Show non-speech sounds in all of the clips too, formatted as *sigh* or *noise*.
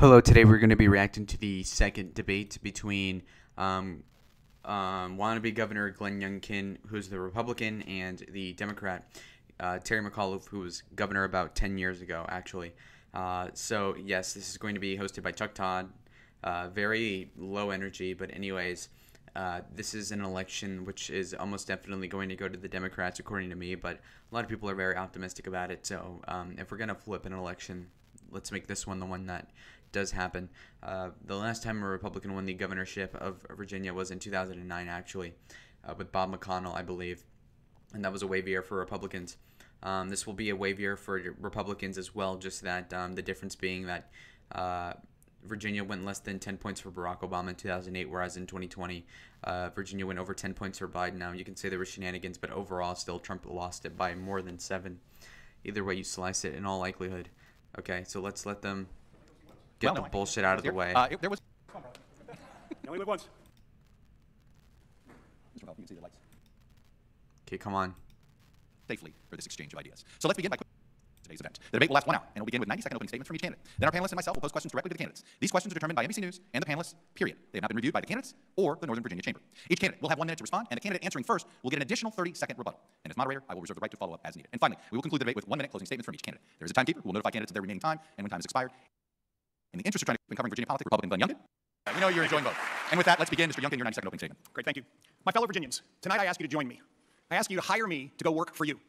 Hello, today we're going to be reacting to the second debate between um, um, wannabe Governor Glenn Youngkin, who's the Republican, and the Democrat uh, Terry McAuliffe, who was governor about 10 years ago, actually. Uh, so, yes, this is going to be hosted by Chuck Todd. Uh, very low energy, but, anyways, uh, this is an election which is almost definitely going to go to the Democrats, according to me, but a lot of people are very optimistic about it. So, um, if we're going to flip an election, let's make this one the one that does happen. Uh, the last time a Republican won the governorship of Virginia was in 2009, actually, uh, with Bob McConnell, I believe, and that was a wave year for Republicans. Um, this will be a wave year for Republicans as well, just that um, the difference being that uh, Virginia went less than 10 points for Barack Obama in 2008, whereas in 2020, uh, Virginia went over 10 points for Biden. Now, you can say there were shenanigans, but overall, still, Trump lost it by more than seven. Either way you slice it, in all likelihood. Okay, so let's let them Get well, the bullshit out of the way. Uh, it, there was. you only live once. Mr. Ralph, you can see the lights. Okay, come on. Safely for this exchange of ideas. So let's begin by today's event. The debate will last one hour, and it'll begin with 90-second opening statements from each candidate. Then our panelists and myself will pose questions directly to the candidates. These questions are determined by NBC News and the panelists, period. They have not been reviewed by the candidates or the Northern Virginia Chamber. Each candidate will have one minute to respond, and the candidate answering first will get an additional 30-second rebuttal. And as moderator, I will reserve the right to follow up as needed. And finally, we will conclude the debate with one-minute closing statements from each candidate. There is a timekeeper who will notify candidates of their remaining time and when time has expired. In the interest of trying to be covering Virginia politics, Republican Glenn Youngkin. Uh, we know you're enjoying both. And with that, let's begin. Mr. Youngkin, your 90 second opening statement. Great, thank you. My fellow Virginians, tonight I ask you to join me. I ask you to hire me to go work for you.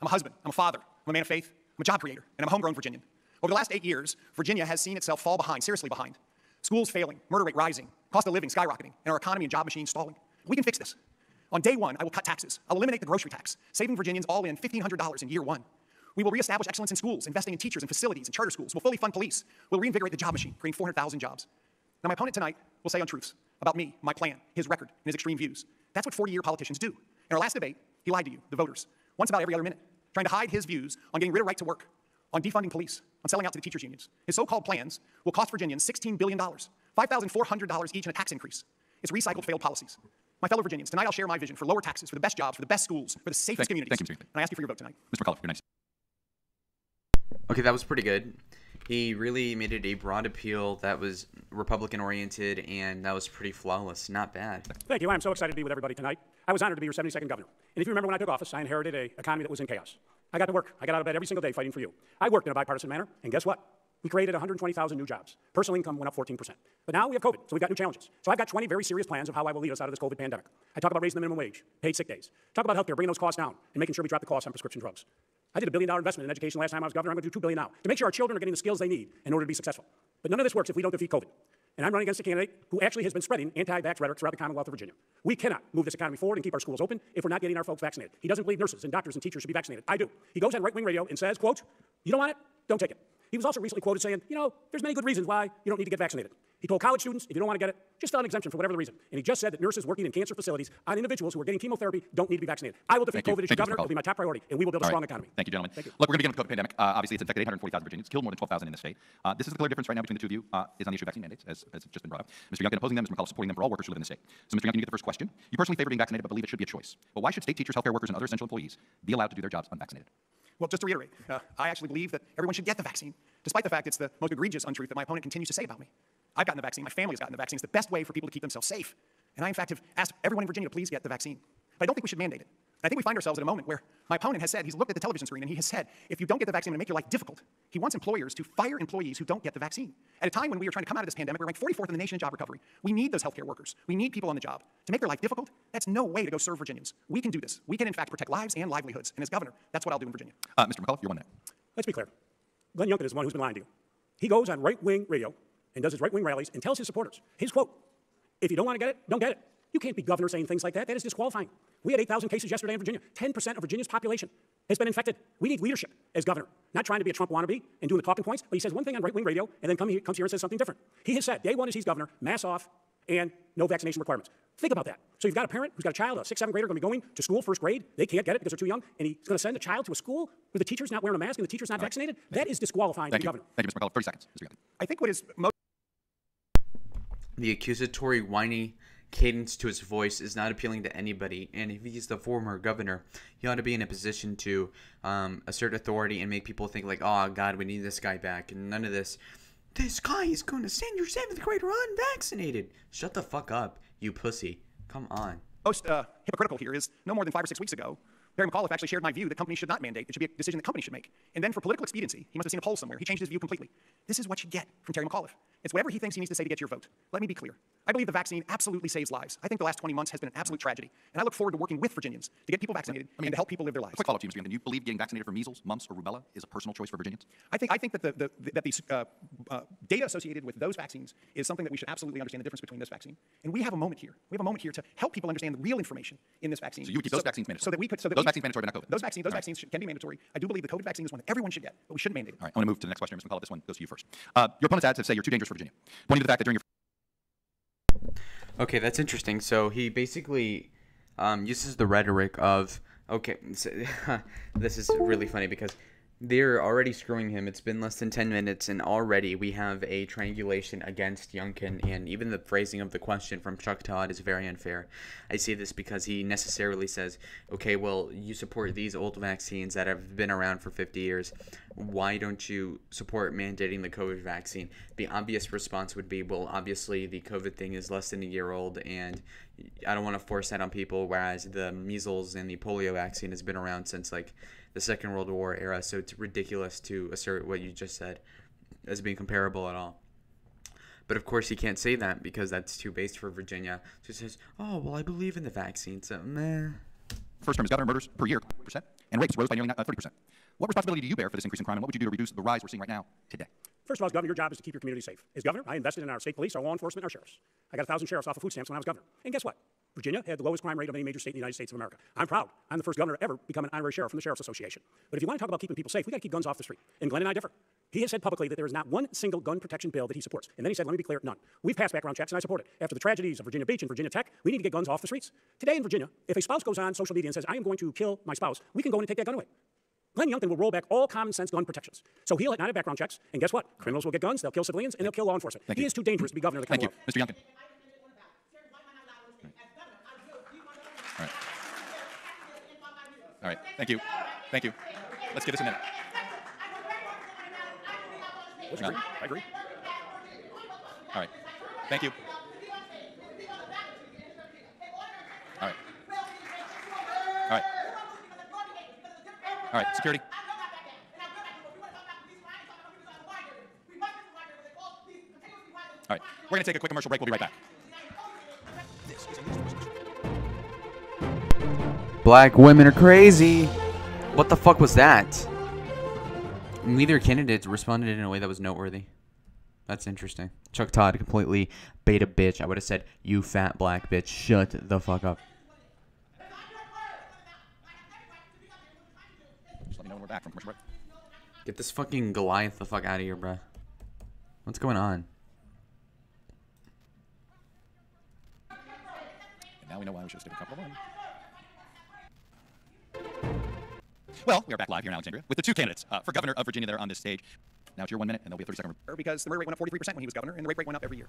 I'm a husband, I'm a father, I'm a man of faith, I'm a job creator, and I'm a homegrown Virginian. Over the last eight years, Virginia has seen itself fall behind, seriously behind. Schools failing, murder rate rising, cost of living skyrocketing, and our economy and job machine stalling. We can fix this. On day one, I will cut taxes. I'll eliminate the grocery tax, saving Virginians all in $1,500 in year one. We will reestablish excellence in schools, investing in teachers and facilities and charter schools. We'll fully fund police. We'll reinvigorate the job machine, creating 400,000 jobs. Now, my opponent tonight will say untruths about me, my plan, his record, and his extreme views. That's what 40 year politicians do. In our last debate, he lied to you, the voters, once about every other minute, trying to hide his views on getting rid of right to work, on defunding police, on selling out to the teachers' unions. His so called plans will cost Virginians $16 billion, $5,400 each in a tax increase. It's recycled failed policies. My fellow Virginians, tonight I'll share my vision for lower taxes, for the best jobs, for the best schools, for the safest thank, communities. Thank you, Mr. And I ask you for your vote tonight. Mr. McAuliffe, you're nice. Okay, that was pretty good. He really made it a broad appeal that was Republican oriented, and that was pretty flawless. Not bad. Thank you. I'm so excited to be with everybody tonight. I was honored to be your 72nd governor. And if you remember when I took office, I inherited a economy that was in chaos. I got to work. I got out of bed every single day fighting for you. I worked in a bipartisan manner, and guess what? We created 120,000 new jobs. Personal income went up 14%. But now we have COVID, so we've got new challenges. So I've got 20 very serious plans of how I will lead us out of this COVID pandemic. I talk about raising the minimum wage, paid sick days. Talk about healthcare, bringing those costs down, and making sure we drop the costs on prescription drugs. I did a billion dollar investment in education last time I was governor. I'm going to do two billion now to make sure our children are getting the skills they need in order to be successful. But none of this works if we don't defeat COVID. And I'm running against a candidate who actually has been spreading anti-vax rhetoric throughout the Commonwealth of Virginia. We cannot move this economy forward and keep our schools open if we're not getting our folks vaccinated. He doesn't believe nurses and doctors and teachers should be vaccinated. I do. He goes on right-wing radio and says, quote, you don't want it? Don't take it. He was also recently quoted saying, you know, there's many good reasons why you don't need to get vaccinated. He told college students, if you don't want to get it, just file an exemption for whatever the reason. And he just said that nurses working in cancer facilities on individuals who are getting chemotherapy don't need to be vaccinated. I will defeat COVID as your governor. It'll be my top priority, and we will build a All strong right. economy. Thank you, gentlemen. Thank you. Look, we're going to begin with the COVID pandemic. Uh, obviously, it's infected 840,000 Virginians, killed more than 12,000 in the state. Uh, this is the clear difference right now between the two of you uh, is on the issue of vaccine mandates, as, as just been brought up. Mr. Youngkin opposing them, Mr. McAuliffe supporting them for all workers who live in the state. So, Mr. Youngkin, you get the first question. You personally favor being vaccinated, but believe it should be a choice. But why should state teachers, healthcare workers, and other essential employees be allowed to do their jobs unvaccinated? Well, just to reiterate, uh, I actually believe that everyone should get the vaccine, despite the fact it's the most egregious untruth that my opponent continues to say about me. I've gotten the vaccine, my family has gotten the vaccine. It's the best way for people to keep themselves safe. And I, in fact, have asked everyone in Virginia to please get the vaccine. But I don't think we should mandate it. And I think we find ourselves at a moment where my opponent has said, he's looked at the television screen and he has said, if you don't get the vaccine, it'll make your life difficult. He wants employers to fire employees who don't get the vaccine. At a time when we are trying to come out of this pandemic, we're ranked 44th in the nation in job recovery. We need those healthcare workers. We need people on the job. To make their life difficult, that's no way to go serve Virginians. We can do this. We can, in fact, protect lives and livelihoods. And as governor, that's what I'll do in Virginia. Uh, Mr. McAuliffe, you're one minute. Let's be clear. Glenn Youngkin is the one who's been lying to you. He goes on right-wing radio and does his right-wing rallies and tells his supporters, his quote, if you don't want to get it, don't get it. You can't be governor saying things like that. That is disqualifying. We had 8,000 cases yesterday in Virginia. 10% of Virginia's population has been infected. We need leadership as governor, not trying to be a Trump wannabe and doing the talking points, but he says one thing on right-wing radio and then come here, comes here and says something different. He has said, day one is he's governor, mask off and no vaccination requirements. Think about that. So you've got a parent who's got a child, a sixth, seventh grader, going to be going to school, first grade. They can't get it because they're too young, and he's going to send a child to a school where the teacher's not wearing a mask and the teacher's not vaccinated. That is disqualifying Thank the you. governor. Thank you, Mr. McAuliffe. 30 seconds. Mr. Youngkin. I think what is most The accusatory, whiny cadence to his voice is not appealing to anybody. And if he's the former governor, he ought to be in a position to um, assert authority and make people think like, "Oh God, we need this guy back," and none of this this guy is going to send your seventh grader unvaccinated. Shut the fuck up, you pussy. Come on. Most uh, hypocritical here is no more than five or six weeks ago, Terry McAuliffe actually shared my view that companies should not mandate. It should be a decision that companies should make. And then for political expediency, he must have seen a poll somewhere. He changed his view completely. This is what you get from Terry McAuliffe. It's whatever he thinks he needs to say to get your vote. Let me be clear. I believe the vaccine absolutely saves lives. I think the last 20 months has been an absolute tragedy. And I look forward to working with Virginians to get people vaccinated I and to help people live their lives. Quick follow-up to you, Mr. Do you believe getting vaccinated for measles, mumps, or rubella is a personal choice for Virginians? I think, I think that the, the, that the uh, uh, data associated with those vaccines is something that we should absolutely understand the difference between this vaccine. And we have a moment here. We have a moment here to help people understand the real information in this vaccine. So you would keep those vaccines mandatory? So that we could. So that Those vaccines mandatory, but not COVID? Those vaccines, those All right. vaccines should, can be mandatory. I do believe the COVID vaccine is one that everyone should get, but we shouldn't mandate it. All right, I want to move to the next question, Mr. McAuliffe. This one goes to you first. Uh, your opponent's ads have said you're too dangerous for Virginia, pointing to the fact that during your Okay, that's interesting. So he basically um, uses the rhetoric of okay. So, *laughs* this is really funny because they're already screwing him. It's been less than ten minutes, and already we have a triangulation against Youngkin, and even the phrasing of the question from Chuck Todd is very unfair. I say this because he necessarily says, "Okay, well, you support these old vaccines that have been around for 50 years. Why don't you support mandating the COVID vaccine?" The obvious response would be, "Well, obviously the COVID thing is less than a year old, and I don't want to force that on people." Whereas the measles and the polio vaccine has been around since like the Second World War era, so it's ridiculous to assert what you just said as being comparable at all. But of course, he can't say that because that's too base for Virginia. So he says, "Oh, well, I believe in the vaccine." So, meh. first term as governor, murders per year, percent, and rapes rose by nearly uh, 30%. What responsibility do you bear for this increase in crime, and what would you do to reduce the rise we're seeing right now today? First of all, as governor, your job is to keep your community safe. As governor, I invested in our state police, our law enforcement, our sheriffs. I got a thousand sheriffs off of food stamps when I was governor. And guess what? Virginia had the lowest crime rate of any major state in the United States of America. I'm proud. I'm the first governor to ever become an honorary sheriff from the Sheriff's Association. But if you want to talk about keeping people safe, we got to keep guns off the street. And Glenn and I differ. He has said publicly that there is not one single gun protection bill that he supports. And then he said, let me be clear, none. We've passed background checks and I support it. After the tragedies of Virginia Beach and Virginia Tech, we need to get guns off the streets. Today in Virginia, if a spouse goes on social media and says, I am going to kill my spouse, we can go in and take that gun away. Glenn Youngkin will roll back all common sense gun protections. So he'll not have background checks. And guess what? Criminals will get guns, they'll kill civilians, and they'll kill law enforcement. Thank he you. is too dangerous to be governor of the Thank you. Mr. Youngkin. All right. All right. Thank you. Thank you. Let's give this a minute. Let's agree. I agree. All right. Thank you. All right. All right. All right. Security. All right. We're going to take a quick commercial break. We'll be right back. Black women are crazy. What the fuck was that? Neither candidate responded in a way that was noteworthy. That's interesting. Chuck Todd completely beta bitch. I would have said, "You fat black bitch, shut the fuck up." Just let me know when we're back from commercial break. Get this fucking Goliath the fuck out of here, bruh. What's going on? And now we know why we should have stayed in Capital One. Well, we are back live here in Alexandria with the two candidates uh, for governor of Virginia there on this stage. Now it's your one minute, and there'll be a 30 second. because the murder rate went up 43% when he was governor, and the rape rate went up every year.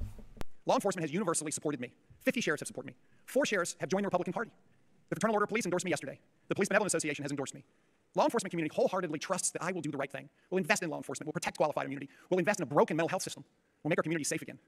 Law enforcement has universally supported me. 50 sheriffs have supported me. Four sheriffs have joined the Republican Party. The Fraternal Order of Police endorsed me yesterday. The Police Benevolent Association has endorsed me. Law enforcement community wholeheartedly trusts that I will do the right thing. We'll invest in law enforcement. We'll protect qualified immunity. We'll invest in a broken mental health system. We'll make our community safe again.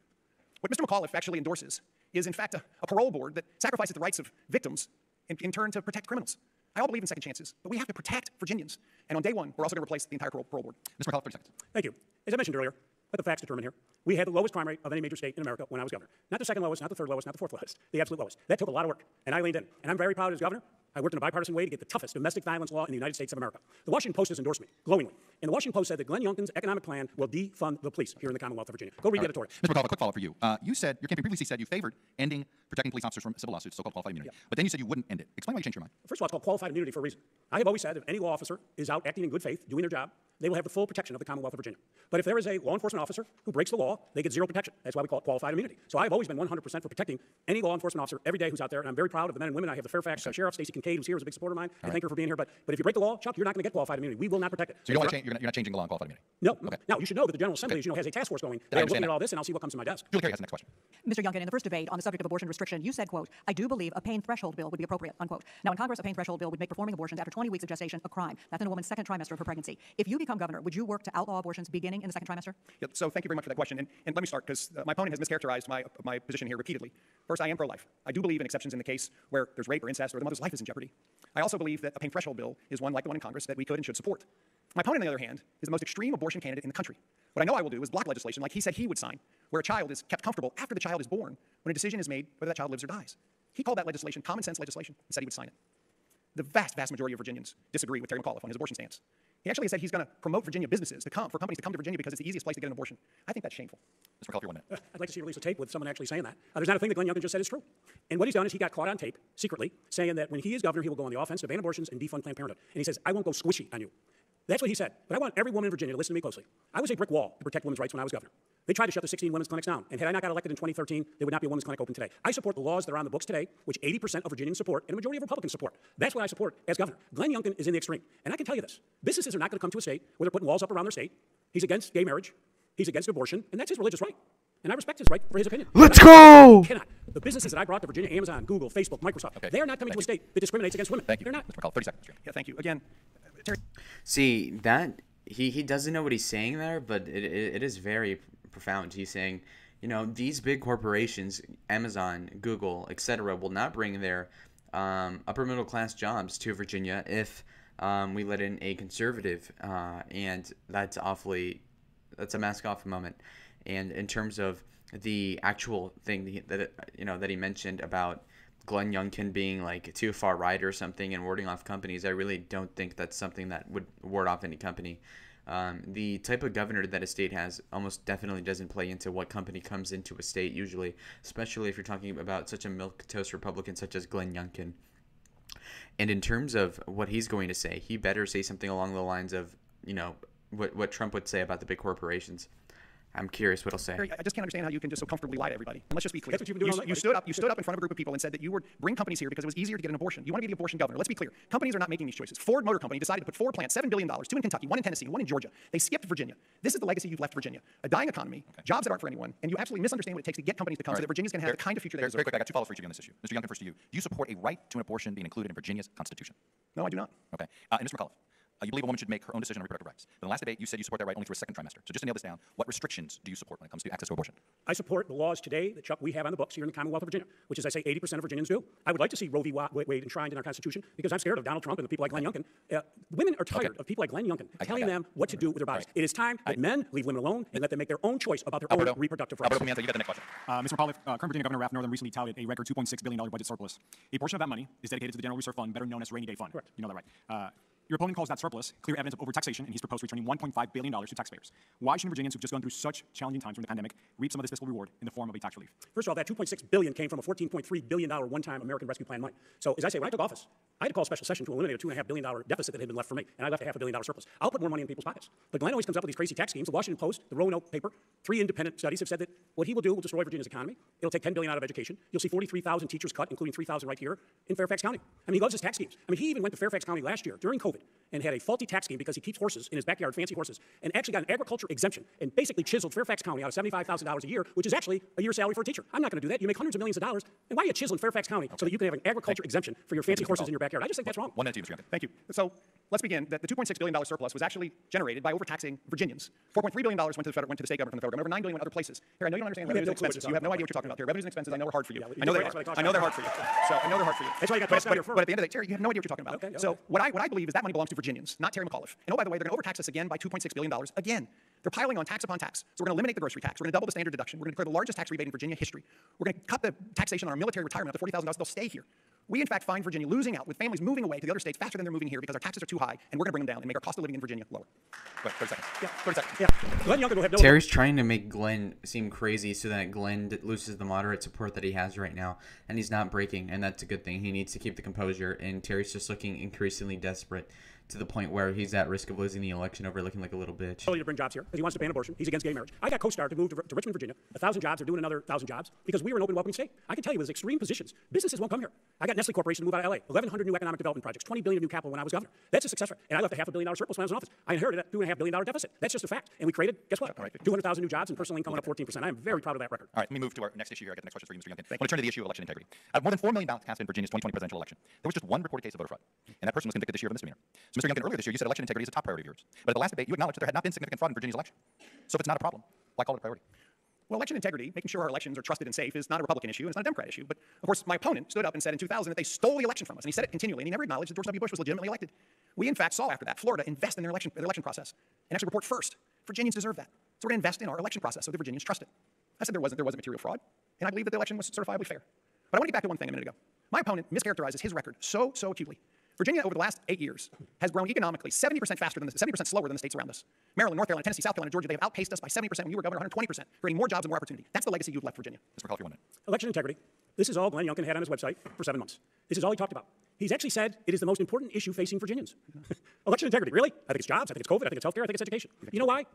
What Mr. McAuliffe actually endorses is, in fact, a, a parole board that sacrifices the rights of victims in, in turn to protect criminals. I all believe in second chances, but we have to protect Virginians. And on day one, we're also going to replace the entire parole, parole board. Mr. McAuliffe, 30 seconds. Thank you. As I mentioned earlier, let the facts determine here. We had the lowest crime rate of any major state in America when I was governor. Not the second lowest, not the third lowest, not the fourth lowest, the absolute lowest. That took a lot of work, and I leaned in. And I'm very proud as governor. I worked in a bipartisan way to get the toughest domestic violence law in the United States of America. The Washington Post has endorsed me, glowingly. And the Washington Post said that Glenn Youngkin's economic plan will defund the police here in the Commonwealth of Virginia. Go read the editorial. Mr. McAuliffe, a quick follow-up for you. Uh, you said, your campaign previously said you favored ending protecting police officers from civil lawsuits, so-called qualified immunity. But then you said you wouldn't end it. Explain why you changed your mind. First of all, it's called qualified immunity for a reason. I have always said if any law officer is out acting in good faith, doing their job, they will have the full protection of the Commonwealth of Virginia. But if there is a law enforcement officer who breaks the law, they get zero protection. That's why we call it qualified immunity. So I've always been 100% for protecting any law enforcement officer every day who's out there, and I'm very proud of the men and women. I have the Fairfax uh, Sheriff, Stacey Kincaid, who's here, is a big supporter of mine. I thank her for being here. But, but if you break the law, Chuck, you're not going to get qualified immunity. We will not protect it. So you don't change, you're, not, you're not changing the law on qualified immunity? No. Okay. Now, you should know that the General Assembly, as you know, has a task force going. They are understand looking at all this, and I'll see what comes to my desk. Julie Carey has the next question. Mr. Youngkin, in the first debate on the subject of abortion restriction, you said, quote, I do believe a pain threshold bill would be appropriate, unquote. Now, in Congress, a pain threshold bill would make performing abortions after 20 weeks of gestation a crime. That's in a woman's second trimester of her pregnancy. If you become governor, would you work to outlaw abortions beginning in the second trimester? Yeah, so thank you very much for that question. And, and let me start, because uh, my opponent has mischaracterized my, my position here repeatedly. First, I am pro-life. I do believe in exceptions in the case where there's rape or incest or the mother's life is in jeopardy. I also believe that a pain threshold bill is one like the one in Congress that we could and should support. My opponent, on the other hand, is the most extreme abortion candidate in the country. What I know I will do is block legislation like he said he would sign, where a child is kept comfortable after the child is born when a decision is made whether that child lives or dies. He called that legislation common sense legislation and said he would sign it. The vast, vast majority of Virginians disagree with Terry McAuliffe on his abortion stance. He actually said he's going to promote Virginia businesses to come, for companies to come to Virginia because it's the easiest place to get an abortion. I think that's shameful. Mr. McAuliffe, one minute. I'd like to see a release of tape with someone actually saying that. Uh, there's not a thing that Glenn Youngkin just said is true. And what he's done is he got caught on tape secretly saying that when he is governor, he will go on the offense to ban abortions and defund Planned Parenthood. And he says, I won't go squishy on you. That's what he said. But I want every woman in Virginia to listen to me closely. I was a brick wall to protect women's rights when I was governor. They tried to shut the 16 women's clinics down. And had I not got elected in 2013, there would not be a women's clinic open today. I support the laws that are on the books today, which 80% of Virginians support and a majority of Republicans support. That's what I support as governor. Glenn Youngkin is in the extreme. And I can tell you this businesses are not going to come to a state where they're putting walls up around their state. He's against gay marriage, he's against abortion, and that's his religious right. And I respect his right for his opinion. Let's I go! Cannot. The businesses that I brought to Virginia, Amazon, Google, Facebook, Microsoft, Okay. they are not coming to a state that discriminates against women. Thank you. They're not. Mr. McAuliffe, 30 seconds. Yeah, thank you. Again, Terry, See that he he doesn't know what he's saying there, but it, it, it is very profound. He's saying, you know, these big corporations, Amazon, Google, etc., will not bring their um, upper middle class jobs to Virginia if um, we let in a conservative, uh, and that's awfully that's a mask off moment. And in terms of the actual thing that, that you know that he mentioned about Glenn Youngkin being like too far right or something and warding off companies, I really don't think that's something that would ward off any company. Um, the type of governor that a state has almost definitely doesn't play into what company comes into a state usually, especially if you're talking about such a milk toast Republican such as Glenn Youngkin. And in terms of what he's going to say, he better say something along the lines of, you know, what what Trump would say about the big corporations. I'm curious what he'll say. I just can't understand how you can just so comfortably lie to everybody. And let's just be clear. That's what you've been doing you, you stood up. You stood up in front of a group of people and said that you would bring companies here because it was easier to get an abortion. You want to be the abortion governor. Let's be clear. Companies are not making these choices. Ford Motor Company decided to put four plants, seven billion dollars, two in Kentucky, one in Tennessee, one in Georgia. They skipped Virginia. This is the legacy you've left Virginia: a dying economy, jobs that aren't for anyone, and you absolutely misunderstand what it takes to get companies to come All so right. that Virginia's going to have Very- the kind of future they very, deserve. very quick, I got two follows for each of you on this issue. Mr. Youngkin, first to you. Do you support a right to an abortion being included in Virginia's Constitution? No, I do not. Okay. Uh, and Mr. McAuliffe, uh, you believe a woman should make her own decision on reproductive rights. In the last debate, you said you support that right only through a second trimester. So just to nail this down, what restrictions do you support when it comes to access to abortion? I support the laws today that Chuck we have on the books here in the Commonwealth of Virginia, which is I say 80% of Virginians do. I would like to see Roe v. Wade enshrined in our Constitution because I'm scared of Donald Trump and the people like Glenn Youngkin. Uh, women are tired Okay. of people like Glenn Youngkin I- I telling got them what to do with their bodies. All right. It is time that men leave women alone and let them make their own choice about their Alberto, own reproductive rights. Alberto Pimienta, you got the next question. Uh, Mr. McAuliffe, uh, current Virginia Governor Ralph Northam recently touted a record $2.6 billion budget surplus. A portion of that money is dedicated to the General Reserve Fund, better known as Rainy Day Fund. Correct. You know that, right? Your opponent calls that surplus clear evidence of overtaxation, and he's proposed returning $1.5 billion to taxpayers. Why shouldn't Virginians who've just gone through such challenging times during the pandemic reap some of this fiscal reward in the form of a tax relief? First of all, that 2.6 billion came from a 14.3 billion dollar one-time American Rescue Plan money. So as I say, when I took office, I had to call a special session to eliminate a two and a half billion dollar deficit that had been left for me, and I left a half a billion dollar surplus. I'll put more money in people's pockets. But Glenn always comes up with these crazy tax schemes. The Washington Post, the Roanoke paper, three independent studies have said that what he will do will destroy Virginia's economy. It'll take 10 billion out of education. You'll see 43,000 teachers cut, including 3,000 right here in Fairfax County. I mean, he loves his tax schemes. I mean, he even went to Fairfax County last year during COVID COVID and had a faulty tax scheme because he keeps horses in his backyard, fancy horses, and actually got an agriculture exemption and basically chiseled Fairfax County out of $75,000 a year, which is actually a year's salary for a teacher. I'm not going to do that. You make hundreds of millions of dollars, and why are you chiseling Fairfax County so that you can have an agriculture exemption for your fancy you, horses in your backyard? I just think that's wrong. One minute Mr. Youngkin. Thank you. So let's begin. That the $2.6 billion surplus was actually generated by overtaxing Virginians. $4.3 billion went to the, federal, went to the state government from the federal government. Over $9 billion went other places. Here, I know you don't understand You revenues and no clue what expenses. you're have no idea what you're talking about here. Revenues and expenses, I know are hard for you. I know they that's what I are. I know they're hard for you. So I know they're hard for you. That's why you got but, but, but at the end of the day, Terry, you have no idea what you're talking about. So what I, what I believe is that money belongs to Virginians, not Terry McAuliffe. And oh, by the way, they're going to overtax us again by $2.6 billion. Again. They're piling on tax upon tax. So we're going to eliminate the grocery tax. We're going to double the standard deduction. We're going to declare the largest tax rebate in Virginia history. We're going to cut the taxation on our military retirement up to $40,000. They'll stay here. We, in fact, find Virginia losing out with families moving away to the other states faster than they're moving here because our taxes are too high, and we're going to bring them down and make our cost of living in Virginia lower. Go ahead, 30 seconds. Yeah. 30 seconds. Yeah. Glenn Youngkin will have no. Terry's trying to make Glenn seem crazy so that Glenn d- loses the moderate support that he has right now, and he's not breaking, and that's a good thing. He needs to keep the composure, and Terry's just looking increasingly desperate to the point where he's at risk of losing the election over looking like a little bitch. ability to bring jobs here because he wants to ban abortion. He's against gay marriage. I got CoStar to move to, to Richmond, Virginia. A thousand jobs. They're doing another thousand jobs because we were an open, welcoming state. I can tell you, it was extreme positions. Businesses won't come here. I got Nestle Corporation to move out of LA. 1,100 new economic development projects. 20 billion of new capital when I was governor. That's a success rate. And I left a half a billion dollar surplus when I was in office. I inherited a two and a half billion dollar deficit. That's just a fact. And we created, guess what? 200,000 new jobs and personal income went up 14%. I am very proud of that record. All right, let me move to our next issue here. I got the next question for you, Mr. Youngkin. I want to turn to the issue of election integrity. Out of more than 4 million ballots cast in Virginia's 2020 presidential election, there was just one reported case of voter fraud. And that person was convicted this year of a misdemeanor. So, Mr. Youngkin, earlier this year, you said election integrity is a top priority of yours. But at the last debate, you acknowledged that there had not been significant fraud in Virginia's election. So, if it's not a problem, why call it a priority? Well, election integrity, making sure our elections are trusted and safe, is not a Republican issue, and it's not a Democrat issue. But of course, my opponent stood up and said in 2000 that they stole the election from us, and he said it continually, and he never acknowledged that George W. Bush was legitimately elected. We, in fact, saw after that Florida invest in their election, their election process and actually report first. Virginians deserve that. So we're going to invest in our election process so the Virginians trust it. I said there wasn't, there wasn't material fraud, and I believe that the election was certifiably fair. But I want to get back to one thing a minute ago. My opponent mischaracterizes his record so, so acutely. Virginia, over the last eight years, has grown economically 70% faster than the, 70% slower than the states around us. Maryland, North Carolina, Tennessee, South Carolina, Georgia, they have outpaced us by 70% when you were governor, 120%, creating more jobs and more opportunity. That's the legacy you've left Virginia. Mr. McCall, if you want. Election integrity. This is all Glenn Youngkin had on his website for seven months. This is all he talked about. He's actually said it is the most important issue facing Virginians. *laughs* Election integrity, really? I think it's jobs, I think it's COVID, I think it's healthcare, I think it's education. You know why?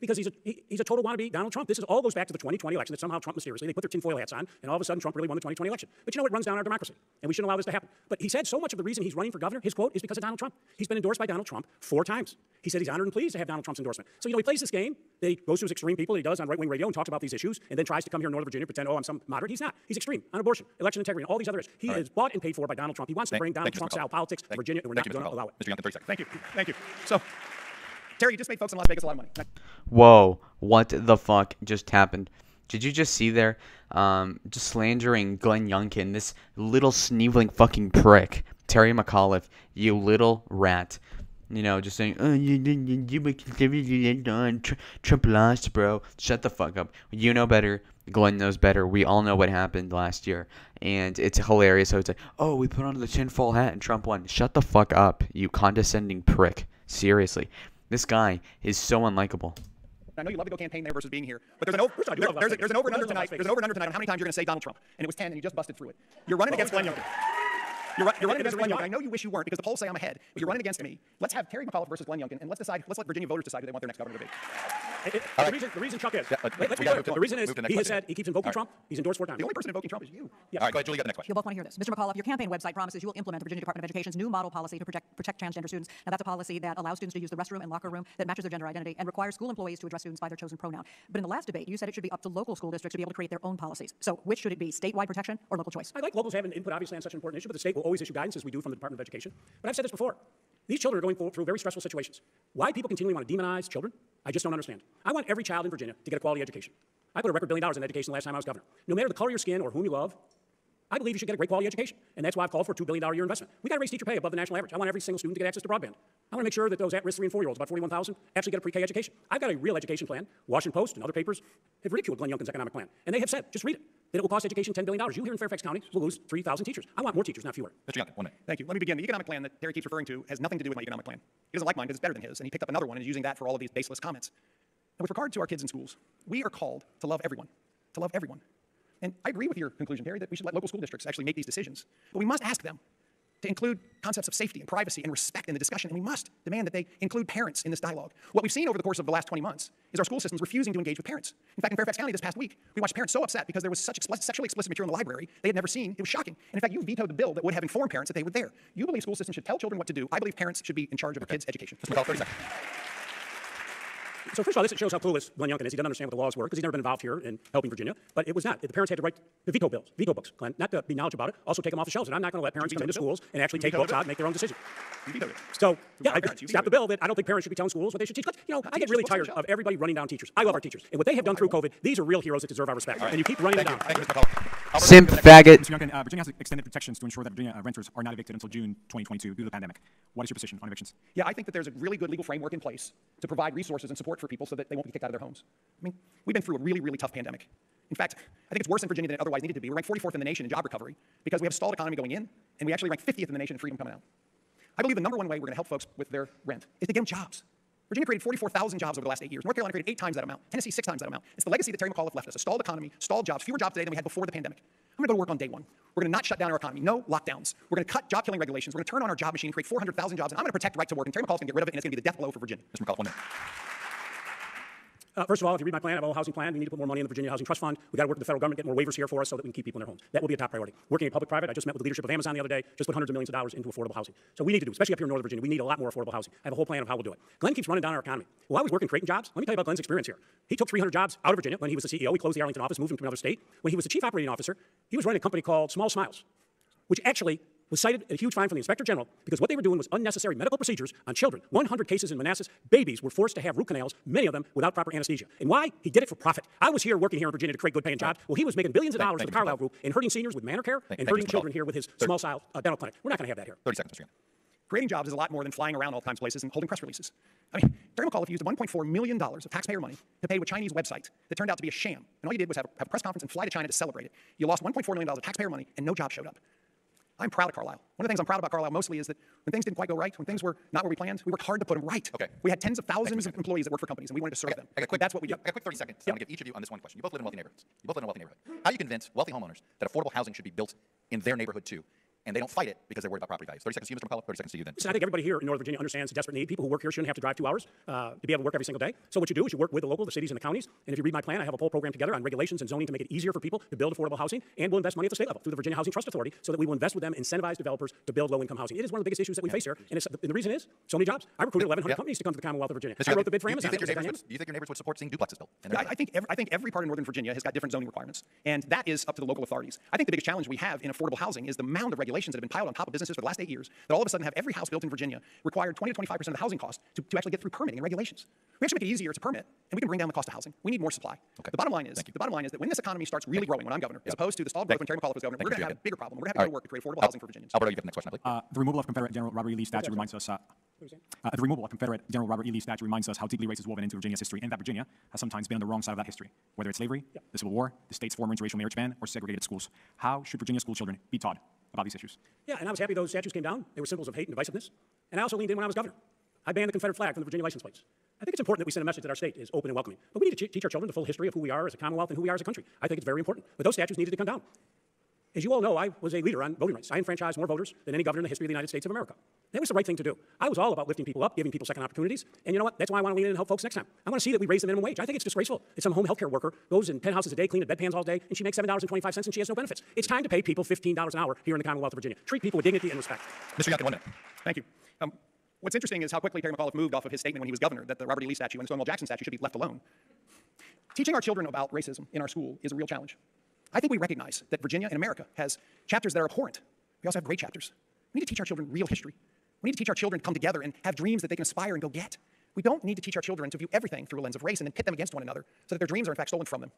Because he's a, he, he's a total wannabe Donald Trump. This is, all goes back to the 2020 election that somehow Trump mysteriously, they put their tinfoil hats on, and all of a sudden Trump really won the 2020 election. But you know, it runs down our democracy, and we shouldn't allow this to happen. But he said so much of the reason he's running for governor, his quote, is because of Donald Trump. He's been endorsed by Donald Trump four times. He said he's honored and pleased to have Donald Trump's endorsement. So, you know, he plays this game that he goes to his extreme people, he does on right wing radio and talks about these issues, and then tries to come here in Northern Virginia and pretend, oh, I'm some moderate. He's not. He's extreme on abortion, election integrity, and all these other issues. He is bought and paid for by Donald Trump. He wants to bring Donald thank. Trump style politics to Virginia, and we're not going to allow it. Mr. Youngkin, 30 seconds. Thank you. Thank you. So, Terry, you just made folks in Las Vegas a lot of money. Whoa, what the fuck just happened? Did you just see there? Um, just slandering Glenn Youngkin, this little sneevling fucking prick. Terry McAuliffe, you little rat. You know, just saying, oh, you, you, you, make everything on Tr- Trump lost, bro. Shut the fuck up. You know better. Glenn knows better. We all know what happened last year. And it's hilarious. So it's like, oh, we put on the tinfoil hat and Trump won. Shut the fuck up, you condescending prick. Seriously. This guy is so unlikable. I know you love to go campaign there versus being here, but there's an, over, I do there- there's, a, there's an over and under tonight. There's an over and under tonight on how many times you're going to say Donald Trump, and it was 10, and you just busted through it. You're running against Glenn Youngkin. You're, you're running against Glenn Youngkin. I know you wish you weren't because the polls say I'm ahead, but you're running against me. Let's have Terry McAuliffe versus Glenn Youngkin, and let's decide. Let's let Virginia voters decide who they want their next governor to be. It- it- the, reason, the reason Chuck is, Yeah, uh, let, us be clear. The reason is move to he has question. said he keeps invoking All right. Trump. He's endorsed four times. The only person invoking Trump is you. Yeah. All right, go ahead, Julie, get the next question. You'll both want to hear this. Mr. McAuliffe, your campaign website promises you will implement the Virginia Department of Education's new model policy to protect, protect transgender students. Now, that's a policy that allows students to use the restroom and locker room that matches their gender identity and requires school employees to address students by their chosen pronoun. But in the last debate, you said it should be up to local school districts to be able to create their own policies. So, which should it be, statewide protection or local choice? I like locals having input, obviously, on such an important issue, but the state will always issue guidance, as we do from the Department of Education. But I've said this before. These children are going through very stressful situations. Why people continually want to demonize children, I just don't understand. I want every child in Virginia to get a quality education. I put a record billion dollars in education the last time I was governor. No matter the color of your skin or whom you love, I believe you should get a great quality education. And that's why I've called for a $2 billion a year investment. we got to raise teacher pay above the national average. I want every single student to get access to broadband. I want to make sure that those at risk three and four year olds, about 41,000, actually get a pre K education. I've got a real education plan. Washington Post and other papers have ridiculed Glenn Youngkin's economic plan. And they have said, just read it, that it will cost education $10 billion. You here in Fairfax County will lose 3,000 teachers. I want more teachers, not fewer. Mr. Youngkin, one minute. Thank you. Let me begin. The economic plan that Terry keeps referring to has nothing to do with my economic plan. He doesn't like mine because it's better than his, and he picked up another one and is using that for all of these baseless comments. And with regard to our kids in schools, we are called to love everyone, to love everyone. And I agree with your conclusion, Terry, that we should let local school districts actually make these decisions. But we must ask them to include concepts of safety and privacy and respect in the discussion, and we must demand that they include parents in this dialogue. What we've seen over the course of the last 20 months is our school systems refusing to engage with parents. In fact, in Fairfax County this past week, we watched parents so upset because there was such explicit, sexually explicit material in the library they had never seen. It was shocking. And in fact, you vetoed the bill that would have informed parents that they were there. You believe school systems should tell children what to do. I believe parents should be in charge of their kids' education. McCall, 30 seconds. So first of all, this shows how clueless Glenn Youngkin is. He doesn't understand what the laws were because he's never been involved here in helping Virginia. But it was not. The parents had to write the veto bills, veto books, Glenn, not to be knowledgeable about it. Also take them off the shelves. And I'm not going to let parents come into schools and actually take books out and make their own decision. You vetoed it. So yeah, I stop the bill that I don't think parents should be telling schools what they should teach. 'Cause, You know, I get really books on the tired of everybody running down teachers. I love our teachers, and what they have done through COVID, these are real heroes that deserve our respect. And you keep running Thank them down. Thank you, Mr. Simp go to the next faggot. Mr. Youngkin, uh, Virginia has extended protections to ensure that Virginia uh, renters are not evicted until June 2022 due to the pandemic. What is your position on evictions? Yeah, I think that there's a really good legal framework in place to provide resources and support for people so that they won't be kicked out of their homes. I mean, we've been through a really, really tough pandemic. In fact, I think it's worse in Virginia than it otherwise needed to be. We're ranked 44th in the nation in job recovery because we have a stalled economy going in, and we actually rank 50th in the nation in freedom coming out. I believe the number one way we're going to help folks with their rent is to give them jobs. Virginia created 44,000 jobs over the last eight years. North Carolina created eight times that amount. Tennessee, six times that amount. It's the legacy that Terry McAuliffe left us. A stalled economy, stalled jobs, fewer jobs today than we had before the pandemic. I'm going to go to work on day one. We're going to not shut down our economy. No lockdowns. We're going to cut job killing regulations. We're going to turn on our job machine and create 400,000 jobs. And I'm going to protect right to work. And Terry McAuliffe's to get rid of it, and it's going to be the death blow for Virginia. Mr. McAuliffe, one minute. Uh, first of all, if you read my plan, I have a whole housing plan. We need to put more money in the Virginia Housing Trust Fund. We've got to work with the federal government, to get more waivers here for us so that we can keep people in their homes. That will be a top priority. Working in public-private, I just met with the leadership of Amazon the other day, just put hundreds of millions of dollars into affordable housing. So we need to do, especially up here in Northern Virginia, we need a lot more affordable housing. I have a whole plan of how we'll do it. Glenn keeps running down our economy. Well, I was working creating jobs. Let me tell you about Glenn's experience here. He took 300 jobs out of Virginia when he was the CEO. He closed the Arlington office, moved him to another state. When he was the chief operating officer, he was running a company called Small Smiles, which actually was cited a huge fine from the inspector general because what they were doing was unnecessary medical procedures on children. 100 cases in Manassas, babies were forced to have root canals, many of them without proper anesthesia. And why? He did it for profit. I was here working here in Virginia to create good paying jobs. Well, he was making billions of dollars thank for the you, Carlyle Group and hurting seniors with ManorCare Thank- and hurting children here with his Thirty- small style uh, dental clinic. We're not going to have that here. 30 seconds, Mr. Gannon. Creating jobs is a lot more than flying around all kinds of places and holding press releases. I mean, Terry McAuliffe used $1.4 million of taxpayer money to pay to a Chinese website that turned out to be a sham. And all you did was have a, have a press conference and fly to China to celebrate it. You lost $1.4 million of taxpayer money and no job showed up. I'm proud of Carlyle. One of the things I'm proud about Carlyle mostly is that when things didn't quite go right, when things were not where we planned, we worked hard to put them right. Okay. We had tens of thousands of employees that worked for companies, and we wanted to serve got- them. A quick, That's what we do. I got a quick 30 seconds. I want to give each of you on this one question. You both live in wealthy neighborhoods. You both live in a wealthy neighborhood. How do you convince wealthy homeowners that affordable housing should be built in their neighborhood too, and they don't fight it because they're worried about property values? 30 seconds to you, Mr. McAuliffe. 30 seconds to you then. Listen, I think everybody here in Northern Virginia understands the desperate need. People who work here shouldn't have to drive two hours uh, to be able to work every single day. So what you do is you work with the local, the cities, and the counties. And if you read my plan, I have a whole program together on regulations and zoning to make it easier for people to build affordable housing. And we'll invest money at the state level through the Virginia Housing Trust Authority so that we will invest with them, incentivize developers to build low-income housing. It is one of the biggest issues that we face here. And, it's, and the reason is so many jobs. I recruited 1,100 Yeah. companies to come to the Commonwealth of Virginia. Mr. I wrote the bid for Amazon. Do you, think your neighbors would, you think your neighbors would support seeing duplexes built? Yeah, I, I think every, I think every part of Northern Virginia has got different zoning requirements, and that is up to the local authorities. I think the biggest challenge we have in affordable housing is the mound of regulations that have been piled on top of businesses for the last eight years that all of a sudden have every house built in Virginia required 20 to 25 percent of the housing cost to, to actually get through permitting and regulations. We actually make it easier to permit, and we can bring down the cost of housing. We need more supply. The bottom line is, the bottom line is that when this economy starts really growing, when I'm governor, as opposed to the stalled Thank- growth when Terry McAuliffe was governor, Thank we're going to have Mr. a bigger problem. We're going to have to go to right. work to create affordable Al- housing for Virginians. Alberto, you get the next question, I believe. Uh, the removal of Confederate General Robert E. Lee statue reminds us. Uh, uh, the removal of Confederate General Robert E. Lee statue reminds us how deeply race is woven into Virginia's history, and that Virginia has sometimes been on the wrong side of that history, whether it's slavery, the Civil War, the state's former interracial marriage ban, or segregated schools. How should Virginia school children be taught about these issues? Yeah, and I was happy those statues came down. They were symbols of hate and divisiveness. And I also leaned in when I was governor. I banned the Confederate flag from the Virginia license plates. I think it's important that we send a message that our state is open and welcoming. But we need to teach our children the full history of who we are as a Commonwealth and who we are as a country. I think it's very important. But those statues needed to come down. As you all know, I was a leader on voting rights. I enfranchised more voters than any governor in the history of the United States of America. That was the right thing to do. I was all about lifting people up, giving people second opportunities. And you know what? That's why I want to lean in and help folks next time. I want to see that we raise the minimum wage. I think it's disgraceful. It's some home health care worker goes in 10 houses a day, cleaning bedpans all day, and she makes $7.25 and she has no benefits. It's time to pay people $15 an hour here in the Commonwealth of Virginia. Treat people with dignity and respect. Mr. Youngkin, one minute. Thank you. Um, what's interesting is how quickly Terry McAuliffe moved off of his statement when he was governor that the Robert E. Lee statue and the Stonewall Jackson statue should be left alone. Teaching our children about racism in our school is a real challenge. I think we recognize that Virginia and America has chapters that are abhorrent. We also have great chapters. We need to teach our children real history. We need to teach our children to come together and have dreams that they can aspire and go get. We don't need to teach our children to view everything through a lens of race and then pit them against one another so that their dreams are in fact stolen from them.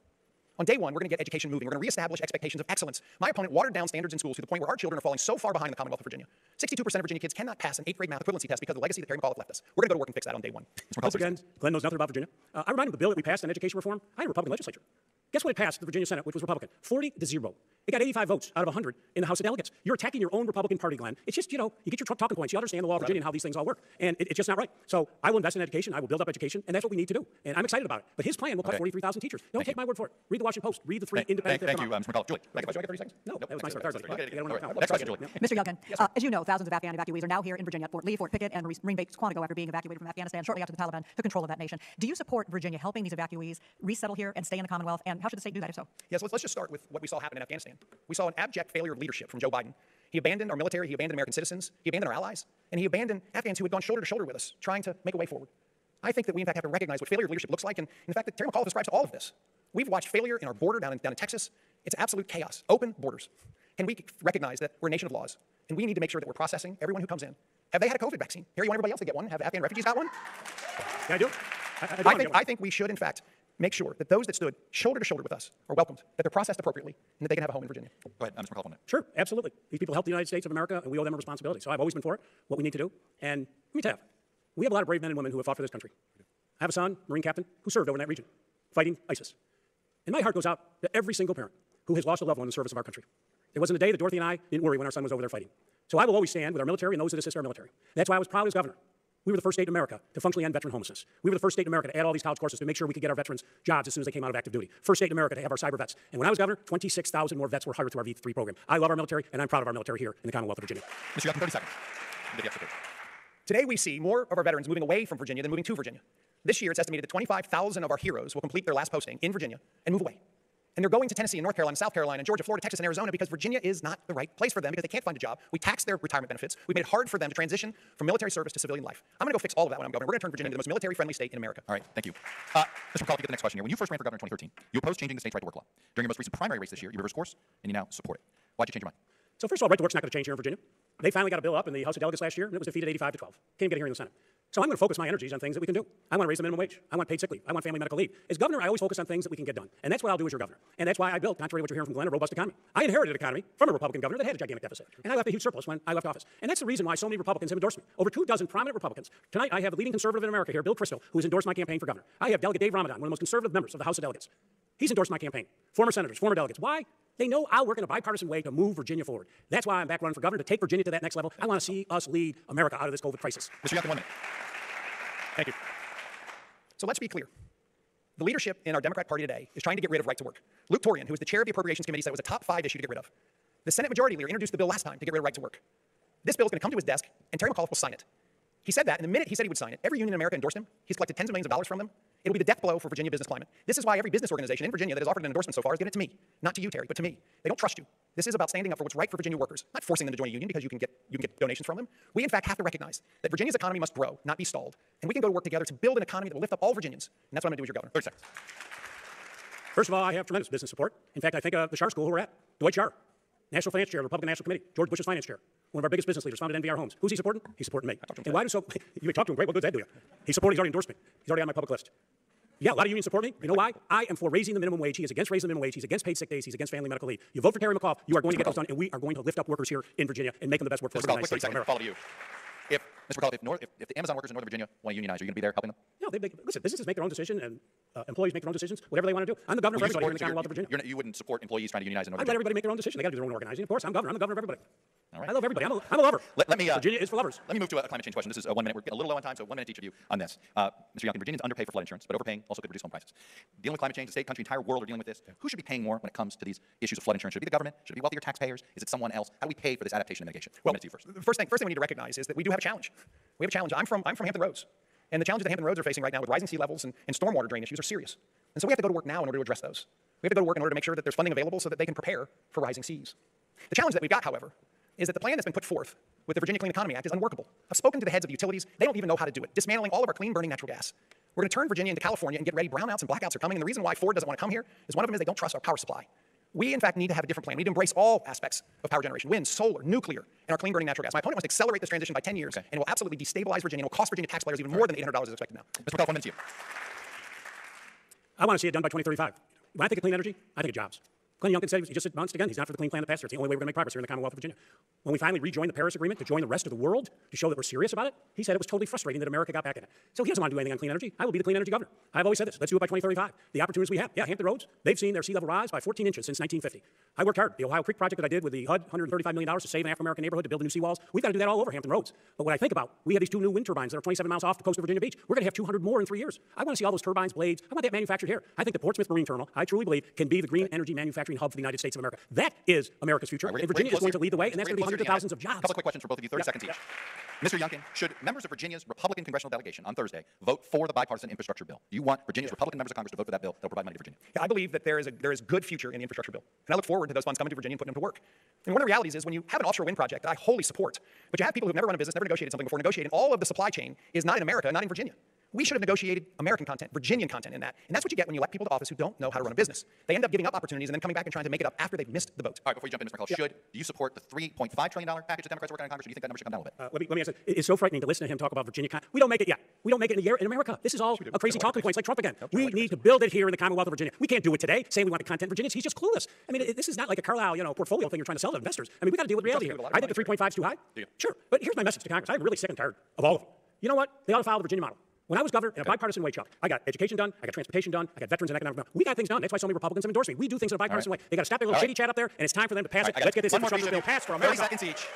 On day one, we're going to get education moving. We're going to reestablish expectations of excellence. My opponent watered down standards in schools to the point where our children are falling so far behind the Commonwealth of Virginia. 62% of Virginia kids cannot pass an eighth grade math equivalency test because of the legacy that Terry McAuliffe left us. We're going to go to work and fix that on day one. Once again, Glenn knows nothing about Virginia. Uh, I remind him of the bill that we passed on education reform. I had a Republican legislature. Guess what it passed the Virginia Senate, which was Republican? 40 to 0. It got 85 votes out of 100 in the House of Delegates. You're attacking your own Republican Party, Glenn. It's just, you know, you get your talking points. You understand the law of Virginia and how these things all work. And it, it's just not right. So I will invest in education. I will build up education. And that's what we need to do. And I'm excited about it. But his plan will cut Okay. 43,000 teachers. Don't Thank take you. my word for it. Read the Washington Post. Read the three Thank, independent. thank, thank you, come uh, Mr. McAuliffe. Julie, Do I get 30 seconds? No, that was my Thanks, start. sir. Sorry. Okay, I got one all right. more. Next question, Julie. Yeah. Mr. Youngkin, uh, as you know, thousands of Afghan evacuees are now here in Virginia at Fort Lee, Fort Pickett, and Marine Marine Base Quantico after being evacuated from Afghanistan shortly after the Taliban took control of that nation. Do you support Virginia helping these evacuees resettle here and stay in the Commonwealth? And how should the state do that if so? Yes, let's, let's just start with what we saw happen in Afghanistan. We saw an abject failure of leadership from Joe Biden. He abandoned our military, he abandoned American citizens, he abandoned our allies, and he abandoned Afghans who had gone shoulder to shoulder with us, trying to make a way forward. I think that we, in fact, have to recognize what failure of leadership looks like, and in fact, that Terry McAuliffe describes all of this. We've watched failure in our border down in, down in Texas. It's absolute chaos, open borders. Can we recognize that we're a nation of laws, and we need to make sure that we're processing everyone who comes in? Have they had a COVID vaccine? Here, you want everybody else to get one? Have Afghan refugees got one? Can I do it? I, I, I think. I think we should, in fact, make sure that those that stood shoulder to shoulder with us are welcomed, that they're processed appropriately, and that they can have a home in Virginia. Go ahead, uh, Mr. McAuliffe, one minute. Sure, absolutely. These people help the United States of America, and we owe them a responsibility. So I've always been for it, what we need to do. And let me tell you, we have a lot of brave men and women who have fought for this country. I have a son, Marine captain, who served over in that region, fighting ISIS. And my heart goes out to every single parent who has lost a loved one in the service of our country. There wasn't a day that Dorothy and I didn't worry when our son was over there fighting. So I will always stand with our military and those that assist our military. That's why I was proud as governor We were the first state in America to functionally end veteran homelessness. We were the first state in America to add all these college courses to make sure we could get our veterans jobs as soon as they came out of active duty. First state in America to have our cyber vets. And when I was governor, 26,000 more vets were hired through our V3 program. I love our military, and I'm proud of our military here in the Commonwealth of Virginia. Mr. Youngkin, 30 seconds. Get the extra tape. Today, we see more of our veterans moving away from Virginia than moving to Virginia. This year, it's estimated that 25,000 of our heroes will complete their last posting in Virginia and move away. And they're going to Tennessee and North Carolina, South Carolina, Georgia, Florida, Texas, and Arizona because Virginia is not the right place for them because they can't find a job. We tax their retirement benefits. We made it hard for them to transition from military service to civilian life. I'm going to go fix all of that when I'm governor. We're going to turn Virginia into the most military-friendly state in America. All right, thank you. Uh, Mr. McAuliffe, you get the next question here. When you first ran for governor in 2013, you opposed changing the state's right to work law. During your most recent primary race this year, you reversed course, and you now support it. Why'd you change your mind? So first of all, right to work's not going to change here in Virginia. They finally got a bill up in the House of Delegates last year, and it was defeated 85 to 12. Can't get a hearing in the Senate. So I'm going to focus my energies on things that we can do. I want to raise the minimum wage. I want paid sick leave. I want family medical leave. As governor, I always focus on things that we can get done. And that's what I'll do as your governor. And that's why I built, contrary to what you're hearing from Glenn, a robust economy. I inherited an economy from a Republican governor that had a gigantic deficit. And I left a huge surplus when I left office. And that's the reason why so many Republicans have endorsed me. Over two dozen prominent Republicans. Tonight, I have the leading conservative in America here, Bill Kristol, who has endorsed my campaign for governor. I have Delegate Dave Ramadan, one of the most conservative members of the House of Delegates. He's endorsed my campaign. Former senators, former delegates. Why? They know I'll work in a bipartisan way to move Virginia forward. That's why I'm back running for governor, to take Virginia to that next level. I want to see us lead America out of this COVID crisis. Mr. Youngkin, one minute. Thank you. So let's be clear. The leadership in our Democrat Party today is trying to get rid of right to work. Luke Torian, who is the chair of the Appropriations Committee, said it was a top five issue to get rid of. The Senate Majority Leader introduced the bill last time to get rid of right to work. This bill is going to come to his desk, and Terry McAuliffe will sign it. He said that, and the minute he said he would sign it, every union in America endorsed him. He's collected tens of millions of dollars from them. It'll be the death blow for Virginia business climate. This is why every business organization in Virginia that has offered an endorsement so far has given it to me. Not to you, Terry, but to me. They don't trust you. This is about standing up for what's right for Virginia workers, not forcing them to join a union because you can get, you can get donations from them. We, in fact, have to recognize that Virginia's economy must grow, not be stalled. And we can go to work together to build an economy that will lift up all Virginians. And that's what I'm going to do as your governor. 30 seconds. First of all, I have tremendous business support. In fact, I think of the Schar School who we're at. Dwight Schar, National Finance Chair, Republican National Committee. George Bush's finance chair. One of our biggest business leaders, founded NVR Homes. Who's he supporting? He's supporting me. And why do so? *laughs* You talk to him, great. What good does that do you? He's supporting, he's already endorsed me. He's already on my public list. Yeah, a lot of unions support me. You know why? I am for raising the minimum wage. He is against raising the minimum wage. He's against paid sick days. He's against family medical leave. You vote for Terry McAuliffe, you are going to get those done, and we are going to lift up workers here in Virginia and make them the best workforce in the United States of. America. Follow you. If, Mr. McAuliffe, if, North, if, if the Amazon workers in Northern Virginia want to unionize, are you going to be there helping them? They make, listen, businesses make their own decision, and uh, employees make their own decisions, whatever they want to do. I'm the governor Well, of everybody here in the Commonwealth of Virginia. you're you wouldn't support employees trying to unionize in I Northern let everybody make their own decision. They got to do their own organizing. Of course, I'm governor. I'm the governor of everybody. All right. I love everybody. I'm a, I'm a lover. Let- let me, uh, Virginia is for lovers. Let me move to a climate change question. This is uh, one minute. We're getting a little low on time, so one minute each of you on this. Uh, Mr. Youngkin, Virginians underpay for flood insurance, but overpaying also could reduce home prices. Dealing with climate change, the state, country, entire world are dealing with this. Who should be paying more when it comes to these issues of flood insurance? Should it be the government? Should it be wealthier taxpayers? Is it someone else? How do we pay for this adaptation and mitigation? One minute to you first. The first thing, first thing we need to recognize is that we do have a challenge. We have a challenge. I'm from, I'm from Hampton Roads. And the challenges that Hampton Roads are facing right now with rising sea levels and, and stormwater drain issues are serious. And so we have to go to work now in order to address those. We have to go to work in order to make sure that there's funding available so that they can prepare for rising seas. The challenge that we've got, however, is that the plan that's been put forth with the Virginia Clean Economy Act is unworkable. I've spoken to the heads of the utilities. They don't even know how to do it, dismantling all of our clean burning natural gas. We're going to turn Virginia into California and get ready. Brownouts and blackouts are coming. And the reason why Ford doesn't want to come here is one of them is they don't trust our power supply. We, in fact, need to have a different plan. We need to embrace all aspects of power generation wind, solar, nuclear, and our clean burning natural gas. My opponent wants to accelerate this transition by 10 years, and it will absolutely destabilize Virginia and will cost Virginia taxpayers even more than $800 is expected now. Mr. McAuliffe, one minute to you. I want to see it done by 2035. When I think of clean energy, I think of jobs. Glenn Youngkin said, he just announced again, he's not for the clean plan of the past year. It's the only way we're going to make progress here in the Commonwealth of Virginia. When we finally rejoined the Paris Agreement to join the rest of the world to show that we're serious about it, he said it was totally frustrating that America got back in it. So he doesn't want to do anything on clean energy. I will be the clean energy governor. I've always said this. Let's do it by 2035. The opportunities we have. Yeah, Hampton Roads, they've seen their sea level rise by 14 inches since 1950. I worked hard. The Ohio Creek project that I did with the HUD, $135 million to save an African American neighborhood to build new seawalls. We've got to do that all over Hampton Roads. But when I think about, we have these two new wind turbines that are 27 miles off the coast of Virginia Beach. We're going to have 200 more in three years. I want to see all those turbines, blades. I want that manufactured here. I think the Portsmouth Marine Terminal, I truly believe, can be the green energy manufacturing hub for the United States of America. That is America's future. Right, and Virginia is going to lead the way, and that's going to be hundreds of thousands of jobs. couple quick questions for both of you, 30 Yeah, seconds yeah. each. Mr. Youngkin, should members of Virginia's Republican congressional delegation on Thursday vote for the bipartisan infrastructure bill? Do you want Virginia's Republican members of Congress to vote for that bill that will provide money to Virginia? Yeah, I believe that there is a there is good future in the infrastructure bill, and I look forward to those funds coming to Virginia and putting them to work. And one of the realities is when you have an offshore wind project that I wholly support, but you have people who've never run a business, never negotiated something before, negotiating all of the supply chain is not in America, not in Virginia. We should have negotiated American content, Virginian content in that, and that's what you get when you elect people to office who don't know how to run a business. They end up giving up opportunities and then coming back and trying to make it up after they've missed the boat. All right, before you jump in, Mr. McAuliffe, should do you support the $3.5 trillion package that Democrats are working on in Congress, or do you think that number should come down a little bit? Uh, let me, let me answer. It's so frightening to listen to him talk about Virginia. Con- we don't make it yet. We don't make it in a year in America. This is all a crazy talking points like Trump again. We need to build it here in the Commonwealth of Virginia. We can't do it today, saying we want the content in Virginia. He's just clueless. I mean, it, this is not like a Carlyle, you know, portfolio thing you're trying to sell to investors. I mean, we got to deal with reality here. people with a lot I think the money, 3.5 is too high. Sure. But here's my message to Congress. I'm really sick and tired of all of them. You know what? They ought to follow the Virginia model. When I was governor in a bipartisan way, Chuck, I got education done, I got transportation done, I got veterans and economic done. We got things done. That's why so many Republicans have endorsed me. We do things in a bipartisan way. They got to stop their little All right. shitty chat up there, and it's time for them to pass All it. Let's get this infrastructure bill passed for 30 seconds each.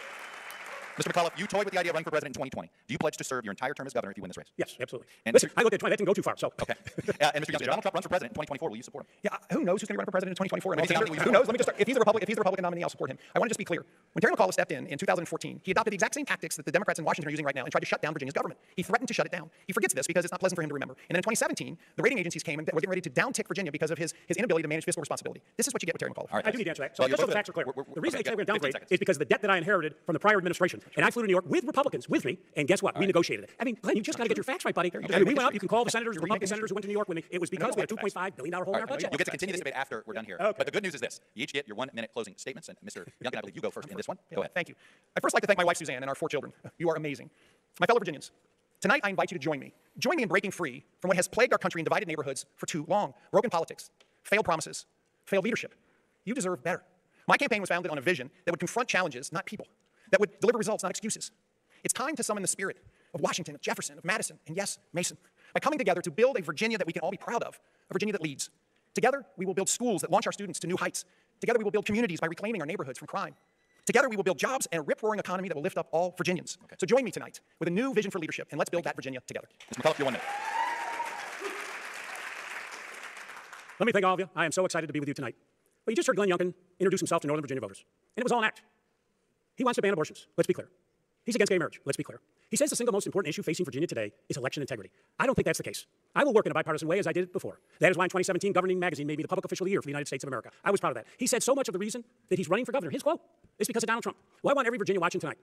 Mr. McAuliffe, you toyed with the idea of running for president in 2020. Do you pledge to serve your entire term as governor if you win this race? Yes, absolutely. And Listen, Mr. I looked at 20. That didn't go too far, so. Okay. *laughs* Uh, and Mr. If Donald Trump runs for president in 2024, will you support him? Yeah, who knows who's going to run for president in 2024? And Maybe also, he's not- who knows? Let me just start. If he's a Republican, if he's the Republican nominee, I'll support him. I want to just be clear. When Terry McAuliffe stepped in in 2014, he adopted the exact same tactics that the Democrats in Washington are using right now and tried to shut down Virginia's government. He threatened to shut it down. He forgets this because it's not pleasant for him to remember. And then in 2017, the rating agencies came and were getting ready to downtick Virginia because of his, his inability to manage fiscal responsibility. This is what you get with Terry McAuliffe. All right. I do need to answer that. So Well, just so the facts are clear. We're- we're- the reason okay, I say we're good. 15 downgrade is because the debt that I inherited from the prior administration, and I flew to New York with Republicans with me, and guess what? We negotiated it. I mean, Glenn, you just got to get your facts right, buddy. I mean, we went up. You can call the senators, Republican senators who went to New York when they, it was because we had a 2.5 billion dollar hole in our budget. You'll get to continue this debate after we're done here. Okay. But the good news is this. You each get your one-minute closing statements, and Mr. Youngkin, I believe you go first in this one. Go ahead. Thank you. I'd first like to thank my wife, Suzanne, and our four children. You are amazing. My fellow Virginians, tonight I invite you to join me. Join me in breaking free from what has plagued our country in divided neighborhoods for too long broken politics, failed promises, failed leadership. You deserve better. My campaign was founded on a vision that would confront challenges, not people, that would deliver results, not excuses. It's time to summon the spirit of Washington, of Jefferson, of Madison, and yes, Mason, by coming together to build a Virginia that we can all be proud of, a Virginia that leads. Together, we will build schools that launch our students to new heights. Together, we will build communities by reclaiming our neighborhoods from crime. Together, we will build jobs and a rip roaring economy that will lift up all Virginians. So join me tonight with a new vision for leadership, and let's build that Virginia together. Mr. McAuliffe, your one minute. Let me thank all of you. I am so excited to be with you tonight. Well, you just heard Glenn Youngkin introduce himself to Northern Virginia voters, and it was all an act. He wants to ban abortions. Let's be clear. He's against gay marriage. Let's be clear. He says the single most important issue facing Virginia today is election integrity. I don't think that's the case. I will work in a bipartisan way as I did before. That is why in 2017, Governing Magazine made me the public official of the year for the United States of America. I was proud of that. He said so much of the reason that he's running for governor, his quote, is because of Donald Trump. Well, I want every Virginia watching tonight.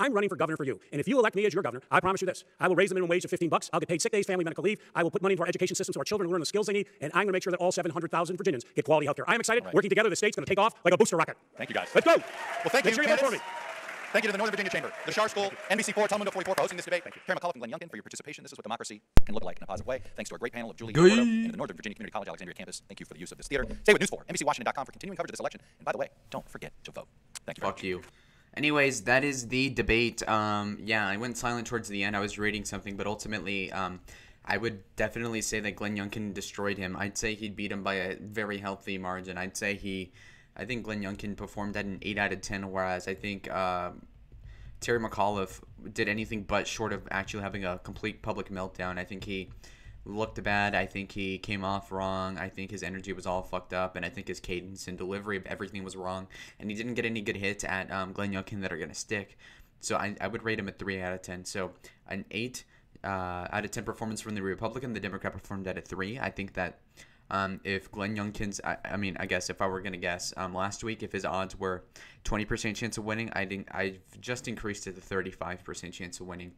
I'm running for governor for you. And if you elect me as your governor, I promise you this. I will raise the minimum wage to 15 bucks. I'll get paid sick days, family medical leave. I will put money into our education system so our children learn the skills they need. And I'm going to make sure that all 700,000 Virginians get quality health care. I'm excited. right. Working together, the state's going to take off like a booster rocket. Thank you, guys. Let's go. Well, thank Make you, sure you vote for me. Thank you to the Northern Virginia Chamber, the Schar School, NBC4, Telemundo 44 for hosting this debate. Terry McAuliffe and Glenn Youngkin for your participation. This is what democracy can look like in a positive way. Thanks to our great panel of Julie Gay. Porto and the Northern Virginia Community College Alexandria campus. Thank you for the use of this theater. Stay with News 4, NBCWashington.com for continuing coverage of this election. And by the way, don't forget to vote. Thank you very Fuck much. you. Anyways, that is the debate. Um, yeah, I went silent towards the end. I was reading something, but ultimately, um, I would definitely say that Glenn Youngkin destroyed him. I'd say he'd beat him by a very healthy margin. I'd say he, I think Glenn Youngkin performed at an eight out of ten, whereas I think uh, Terry McAuliffe did anything but short of actually having a complete public meltdown. I think he looked bad. I think he came off wrong. I think his energy was all fucked up, and I think his cadence and delivery of everything was wrong. And he didn't get any good hits at um, Glenn Youngkin that are gonna stick. So I, I would rate him a three out of ten. So an eight uh, out of ten performance from the Republican. The Democrat performed at a three. I think that. Um, if Glenn Youngkin's, I, I mean, I guess if I were gonna guess, um, last week if his odds were 20% chance of winning, I think I've just increased it to 35% chance of winning.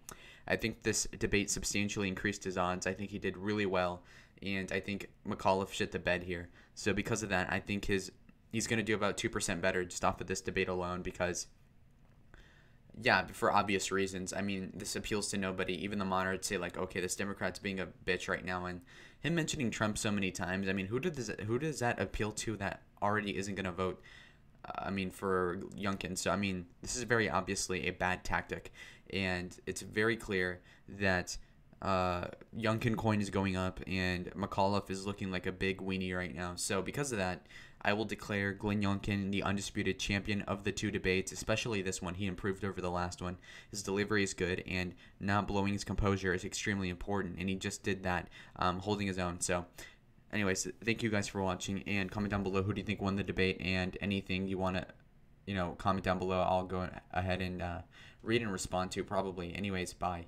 I think this debate substantially increased his odds. I think he did really well, and I think McAuliffe shit the bed here. So because of that, I think his he's gonna do about two percent better just off of this debate alone because. Yeah, for obvious reasons. I mean, this appeals to nobody. Even the moderates say like, okay, this Democrat's being a bitch right now, and him mentioning Trump so many times. I mean, who does who does that appeal to that already isn't going to vote? uh, I mean, for Youngkin. So I mean, this is very obviously a bad tactic, and it's very clear that uh, Youngkin coin is going up, and McAuliffe is looking like a big weenie right now. So because of that, I will declare Glenn Youngkin the undisputed champion of the two debates, especially this one. He improved over the last one. His delivery is good, and not blowing his composure is extremely important, and he just did that, um, holding his own. So, anyways, thank you guys for watching, and comment down below who do you think won the debate, and anything you want to, you know, comment down below. I'll go ahead and uh, read and respond to probably. Anyways, bye.